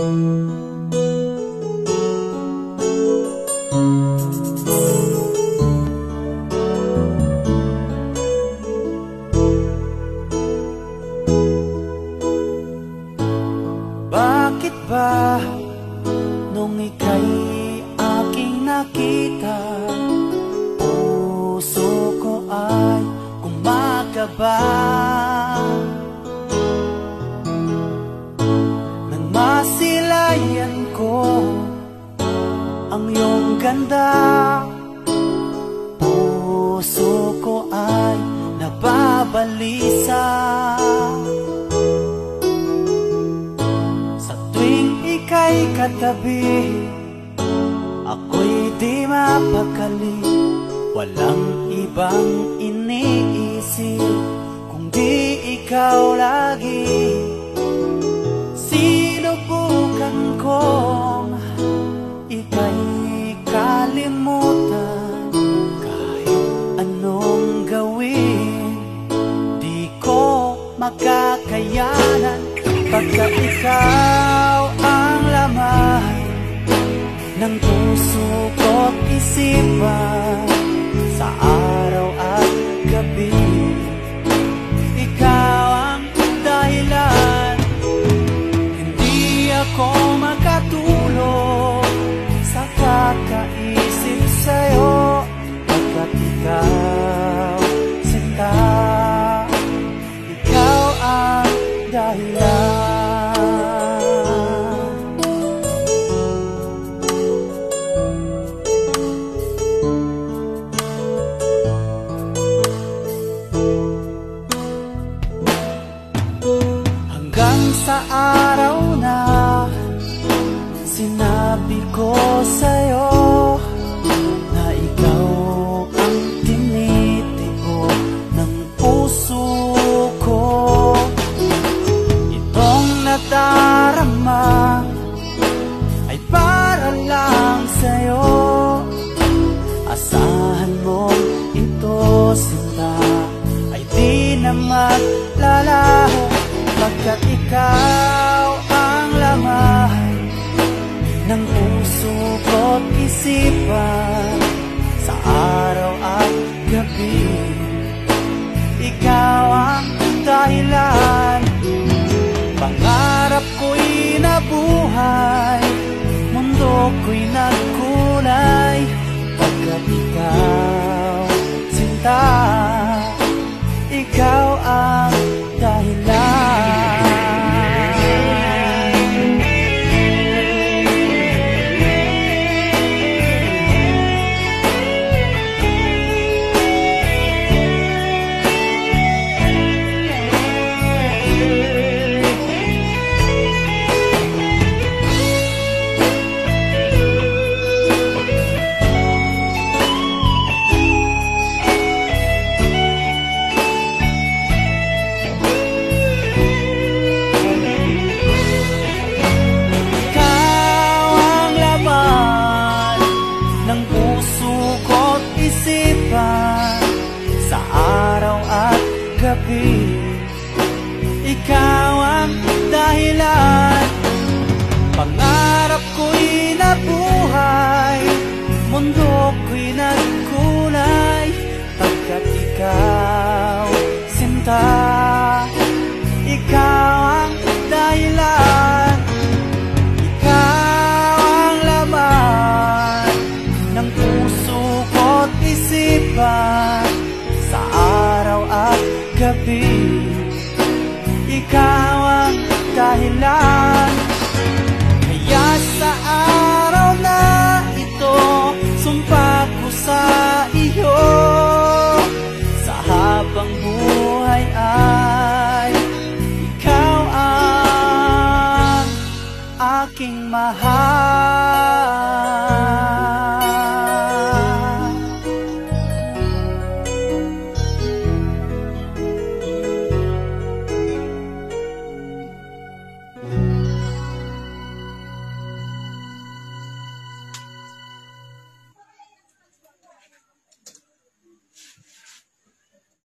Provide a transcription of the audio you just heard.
Bakit ba nung ika'y nakita Puso ko ay kumakaba ang iyong ganda. Puso ko ay nababalisa. Sa tuwing ika'y katabi Ako'y di mapakali. Walang ibang iniisip Kung di ikaw lagi. Sinubukan kong makakayanan Pagkat ikaw ang laman Ng puso ko't isipan Hanggang sa araw na Sinabi ko sa'yo Na ikaw ang tinitigo ng puso ko. Itong nadarama Ay para lang sa'yo. Asahan mo ito sinta Ay di na maglalaho Pagkat ikaw ang laman Ng puso ko't isipan Sa araw at gabi. Ikaw ang dahilan. Pangarap ko'y nabuhay. Mundo ko'y nagkulay. Pagkat ikaw, sinta gabi. Ikaw gabi. Ikaw ang dahilan